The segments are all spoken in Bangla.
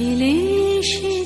你离去。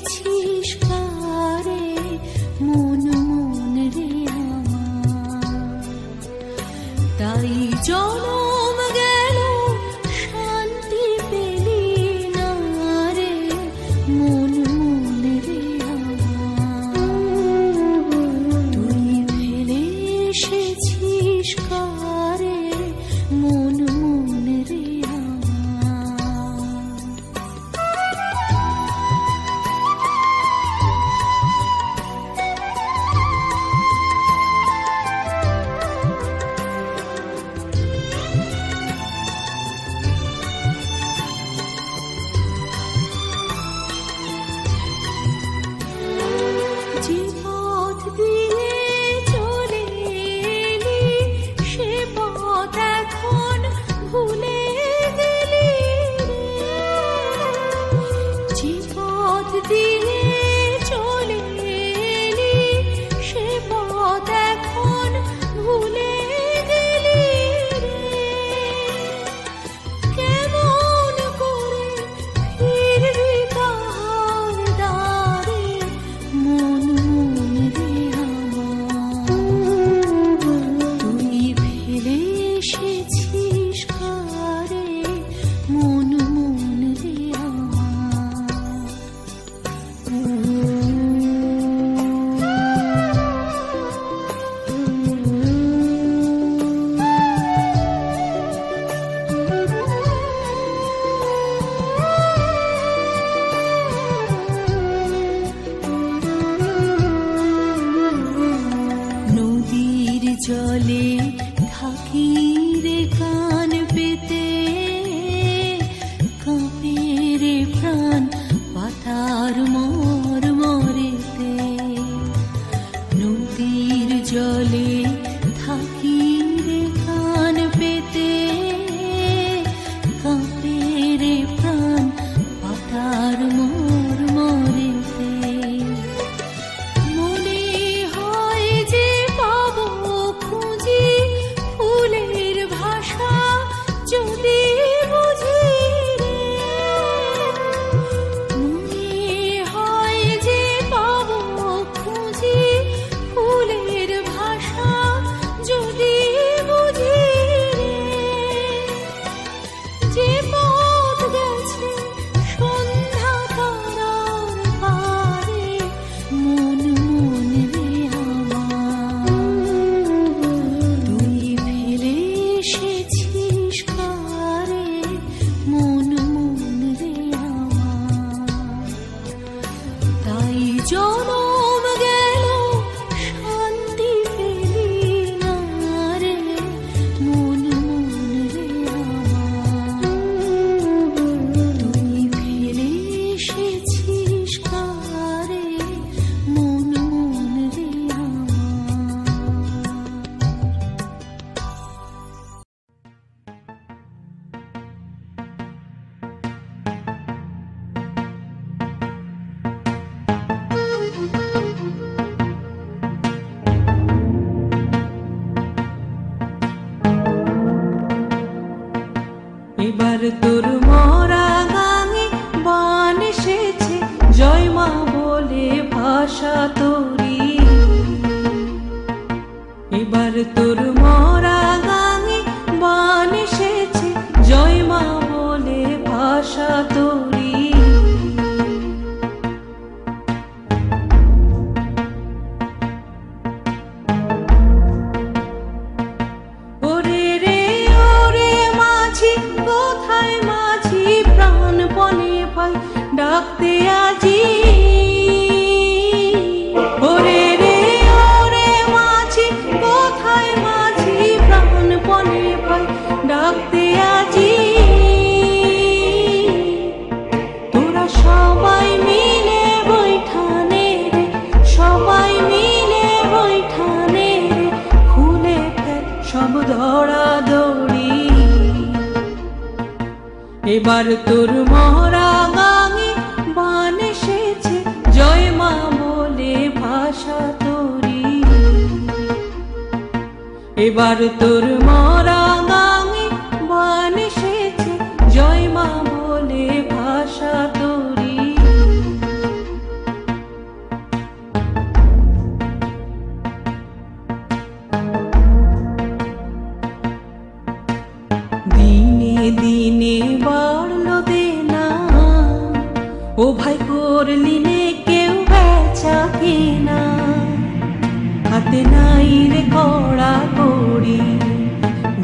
রাতে নাইর কড়া করি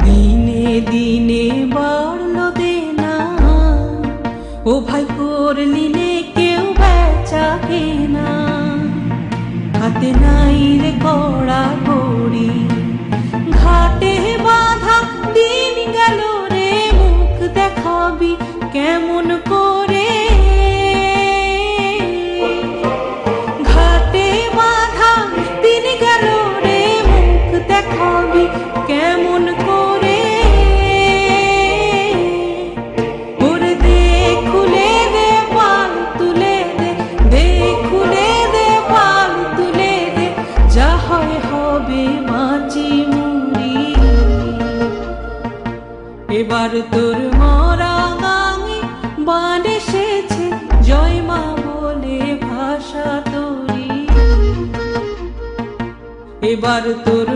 দিনে দিনে বাড়ল দেনা। ও ভাই করলি নে কেউ বেচা কেনা। হাতে নাইর কড়া করি ঘাটে বাধা দিন তোর মরা গাঙে বান জয় মা বলে ভাষা তোরি। এবার তোর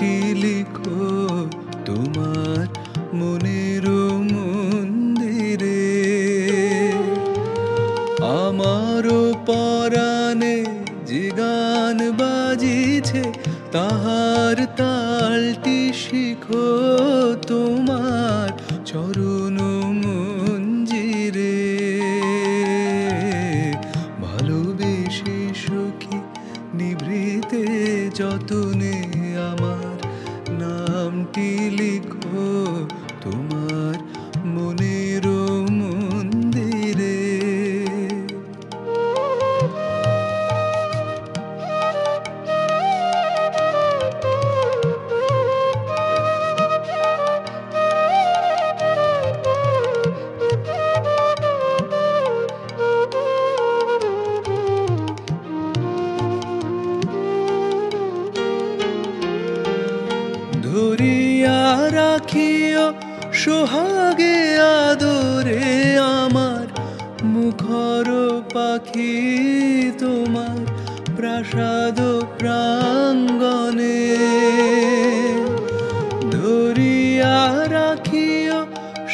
চিঠিটি লিখো তোমার মনে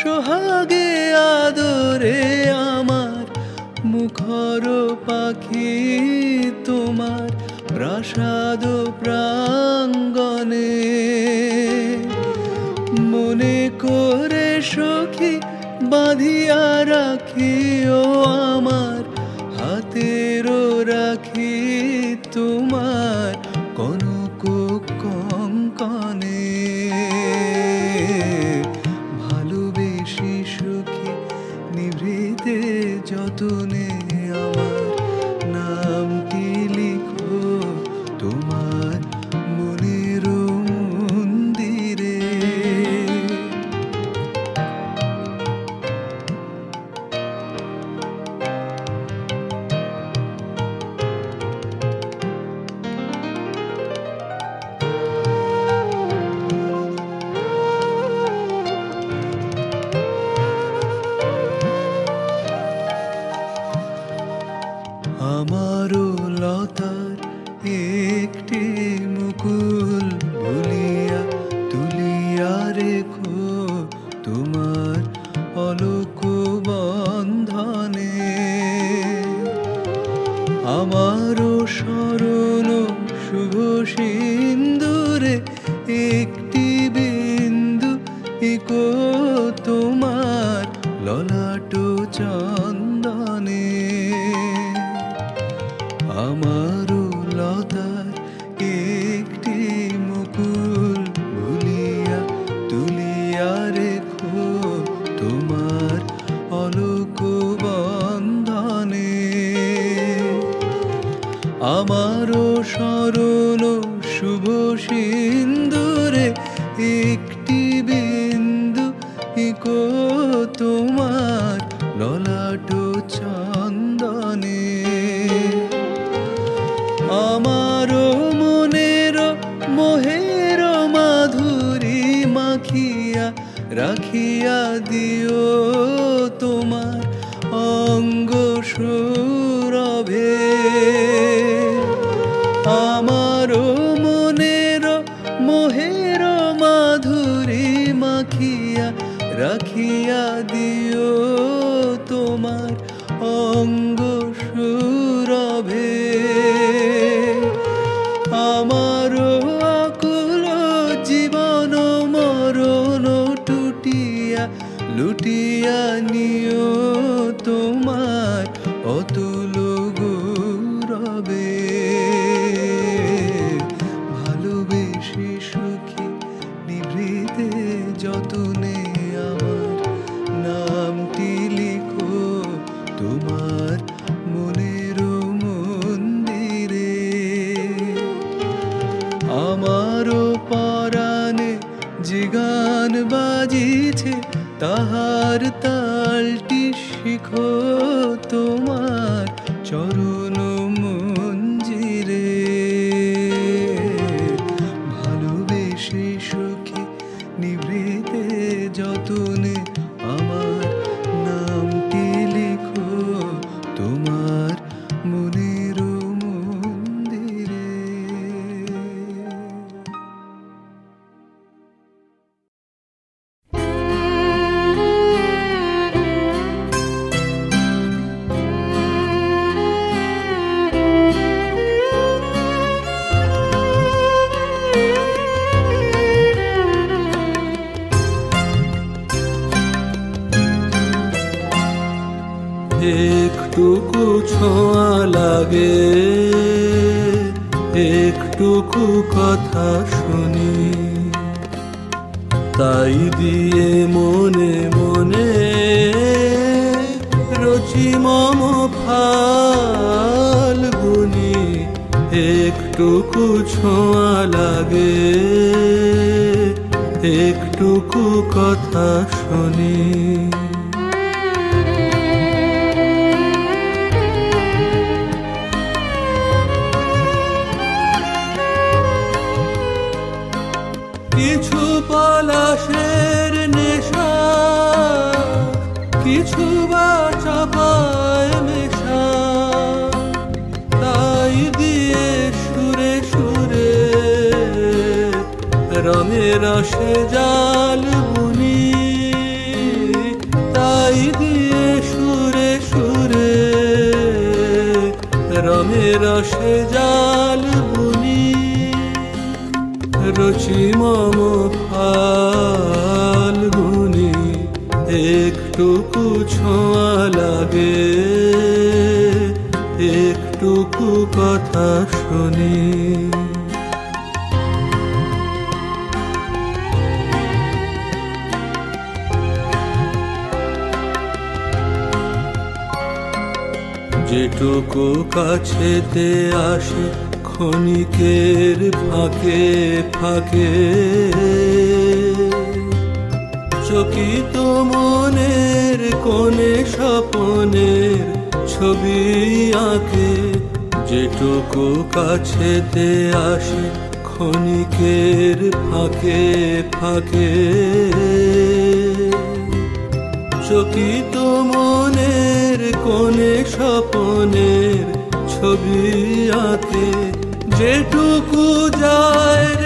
সোহাগে আদরে আমার মুখর পাখি তোমার প্রাসাদ প্রাঙ্গনে মনে করে সখী বাঁধিয়া রাখিও আমার, হাতেরও রাখি তোমার আমারও স্মরণ শুভ সিন্দুরে এক লুটিয়ানিও নিও তোমার অতু একটুকু ছোঁয়া লাগে, একটুকু কথা শুনি। তাই দিয়ে মনে মনে রচি মম ফাল্গুনি একটুকু ছোঁয়া লাগে, একটুকু কথা শুনি। রসে জাল বুনি রচি মম ফাল্গুনি একটুকু ছোঁয়া লাগে একটুকু কথা শুনি। যেটুকু কাছেতে আসে ক্ষণিকের ফাঁকে ফাঁকে। চকিত মনের কোণে স্বপনের ছবি আঁকে, যেটুকু কাছেতে আসে ক্ষণিকের ফাঁকে ফাঁকে। চকিত মনের কোণে স্বপনের ছবি আঁকে। যেটুকু যায়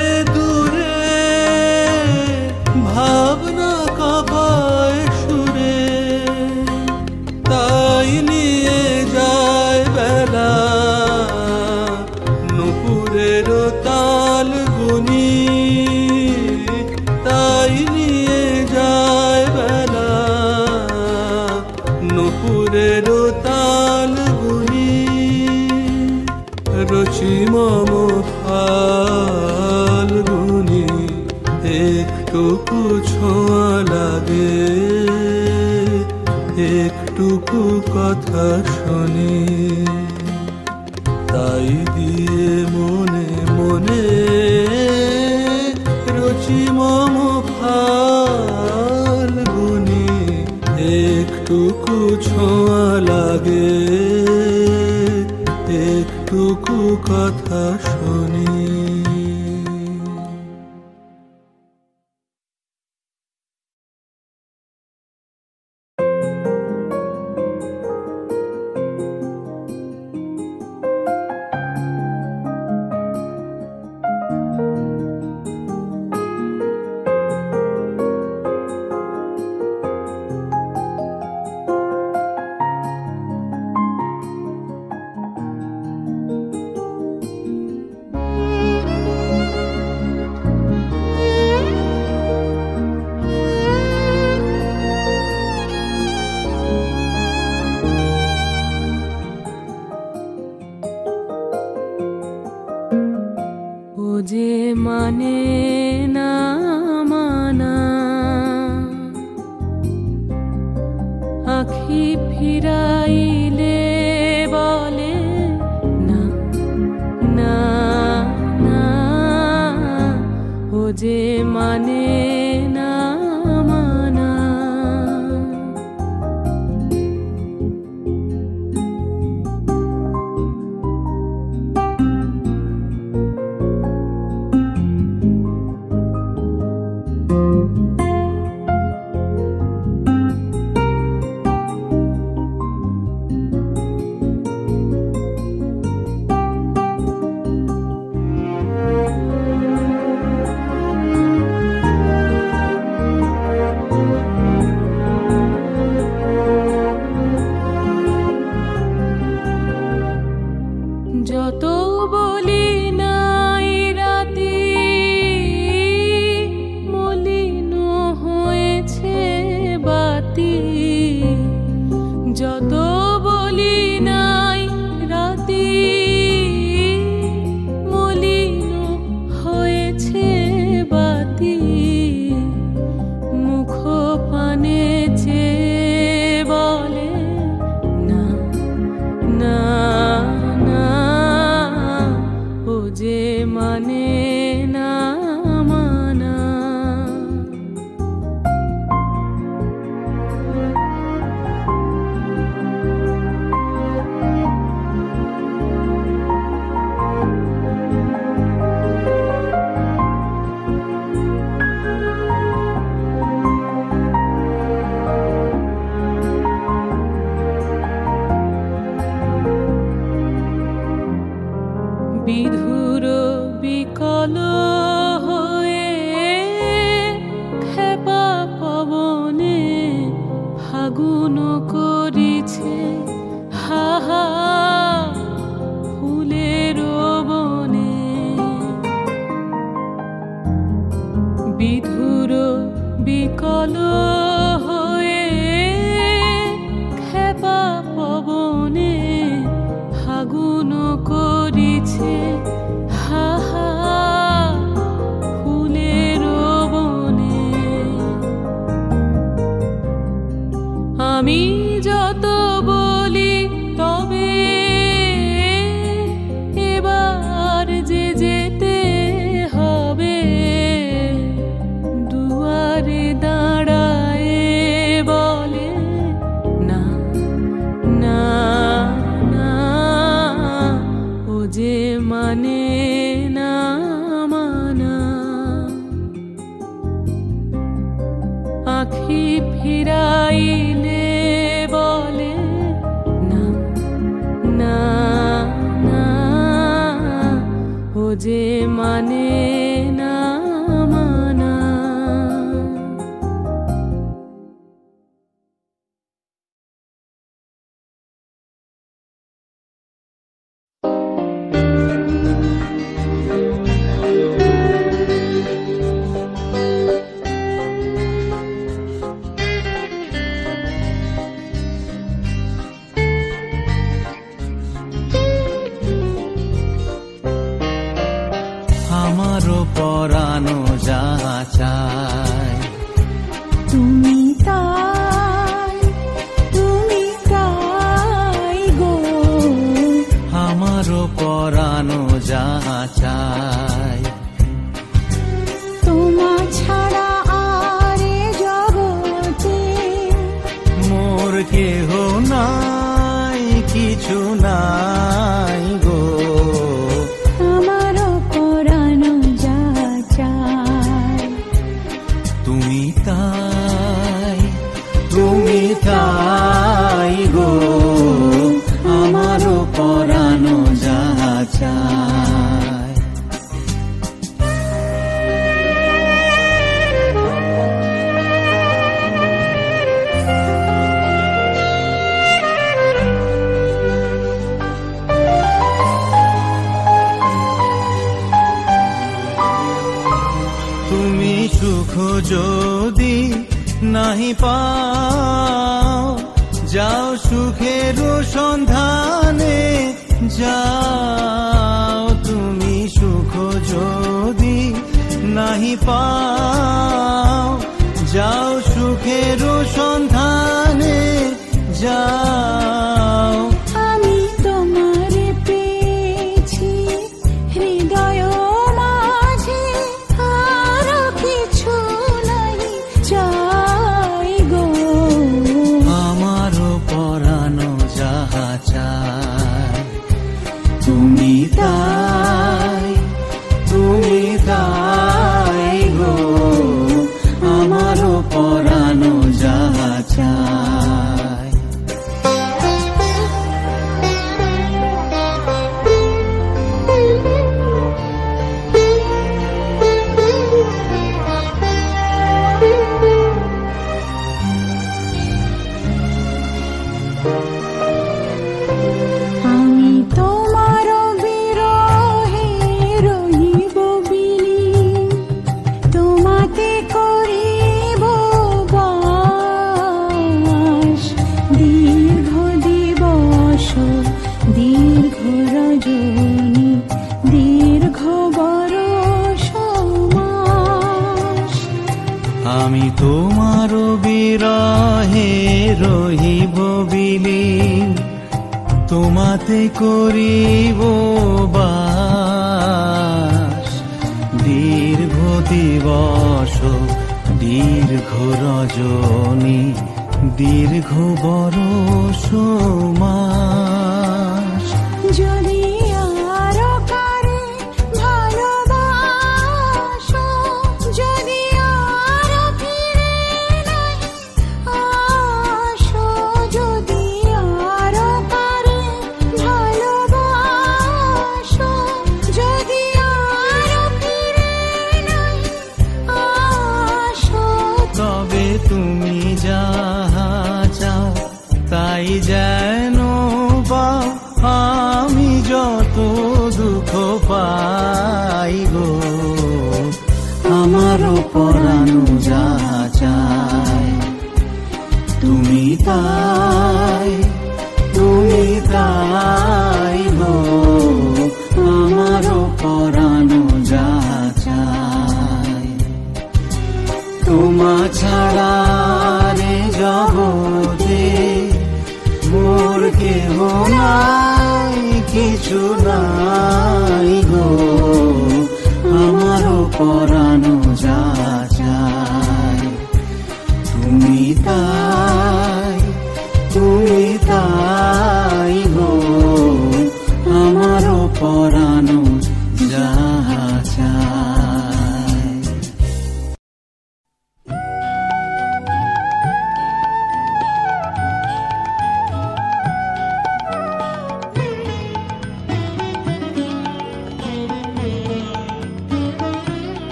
রচি মম ফাল্গুনি একটুকু ছোঁয়া লাগে, একটুকু কথা শুনি। তাই দিয়ে মনে মনে রচি ফাল্গুনি একটুকু ছোঁয়া লাগে, একটুকু কথা শুনি।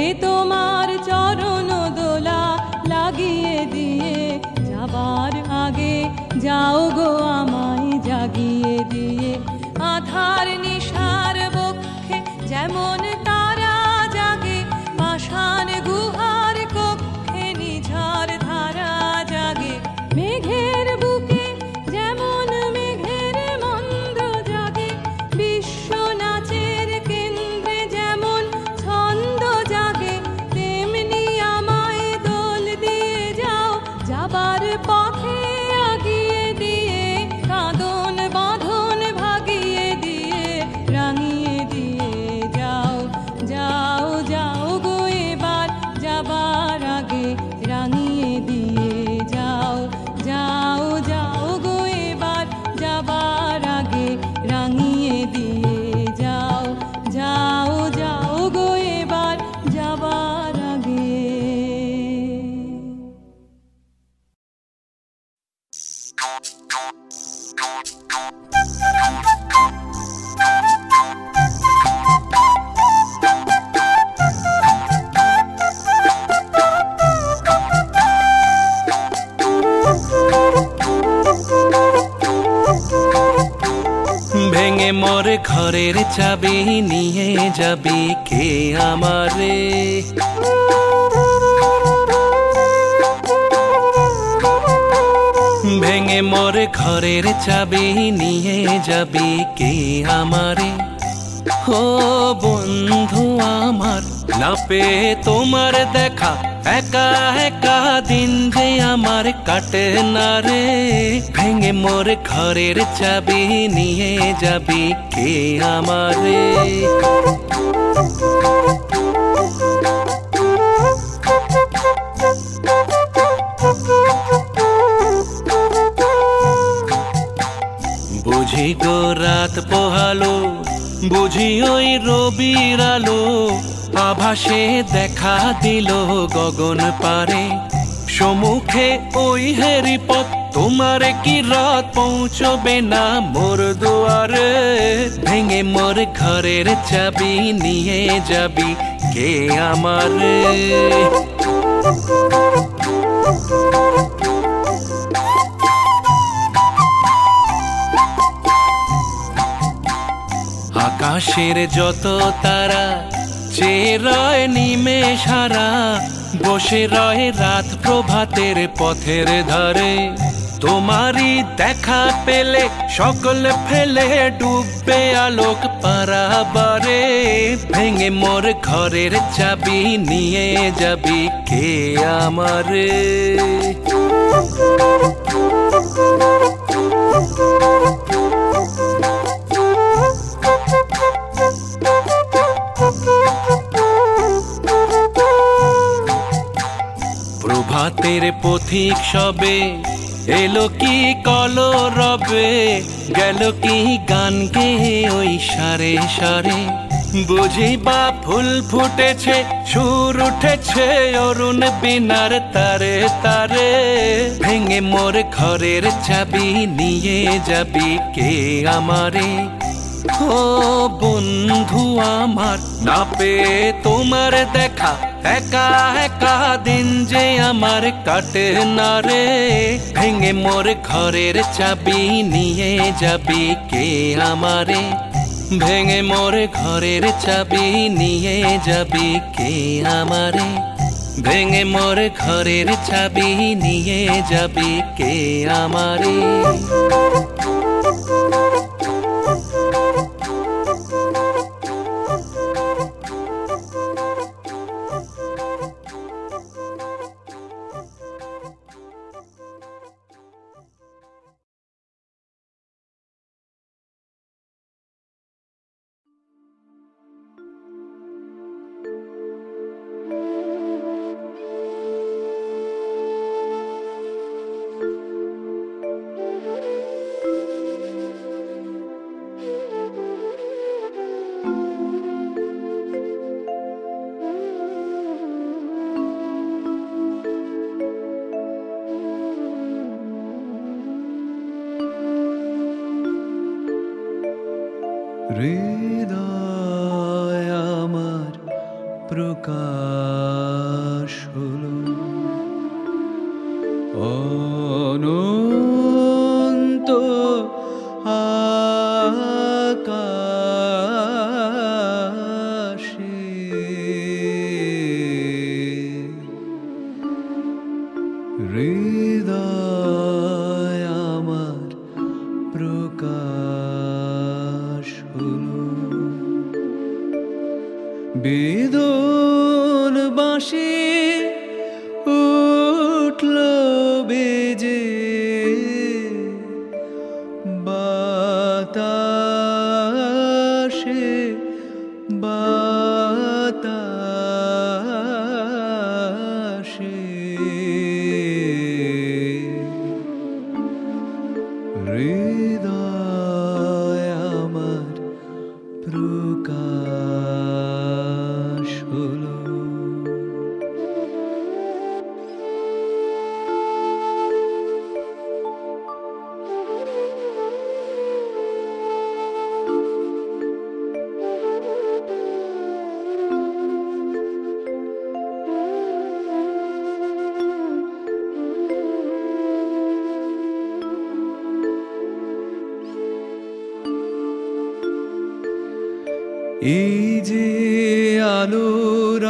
যে তোমার চরণ দোলা লাগিয়ে দিয়ে যাবার আগে যাও গো আমার বাঁচাবে নিয়ে যাবে কে আমারে? ভেঙে মোর ঘরের চাবি নিয়ে যাবে কে আমারে? ও বন্ধু আমার, না পে তোমার দেখা, একা একা দিন যে আমার কাটে না রে ভেঙে মোর ঘরের চাবি, নিয়ে যাবি কে আমারে? বুঝি গো রাত পোহালো, বুঝি ওই রবির আলো। আভাসে দেখা দিল গগন পারে, সমুখে ওই হেরি পথ তোমার কি রাত পৌঁছবে না? মোর দুয়ারে ভেঙে মোর ঘরের চাবি নিয়ে যাবি। কে আমার? আকাশের যত তারা যে রয় নিমেষ হারা বসে রয় রাত প্রভাতের পথের ধারে। তোমারই দেখা পেলে সকল ফেলে ডুববে আলোক পারাবারে। ভেঙে মোর ঘরের চাবি নিয়ে যাবি কে আমারে? প্রভাতের পথিক সবে এলো কি কল রবে গেল কি গান গে ওই সারে সারে? বুঝি বা ফুল ফুটেছে, সুর উঠেছে অরুণ বিনার তারে তারে। ভেঙে মোর ঘরের চাবি নিয়ে যাবি কে আমারে? ও বন্ধু আমার। না পেয়ে তোমার দেখা, একা একা দিন যে আমার কাটে না রে। ভেঙে মোর ঘরের চাবি নিয়ে যাবি কে আমারে? ভেঙে মোর ঘরের চাবি নিয়ে যাবি কে আমারে? ভেঙে মোর ঘরের চাবি নিয়ে যাবি কে আমারে? প্রকাশ হলো। অনন্ত এই যে আলোর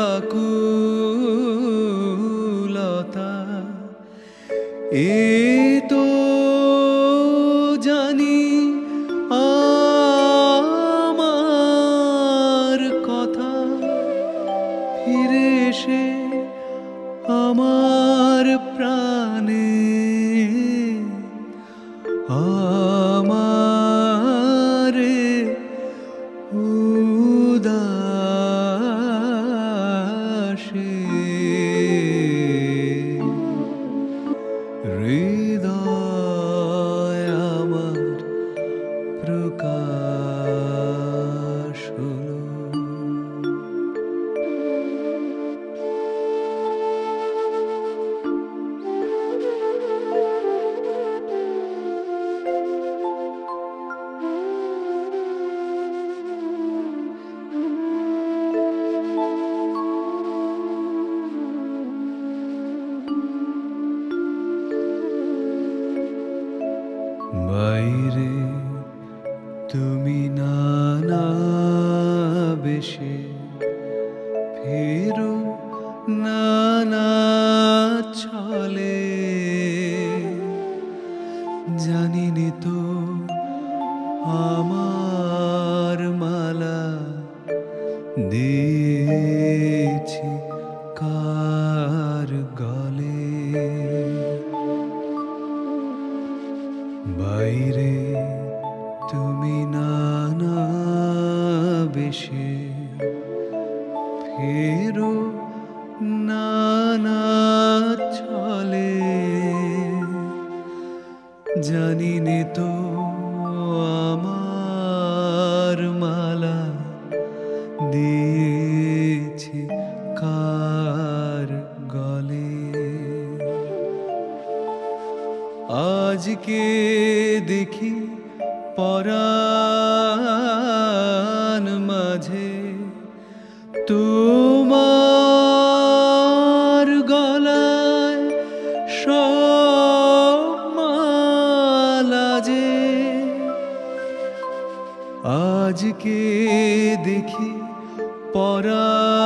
বাইরে তুমি নানা বেশে ফেরো নানা দেখি পরাণ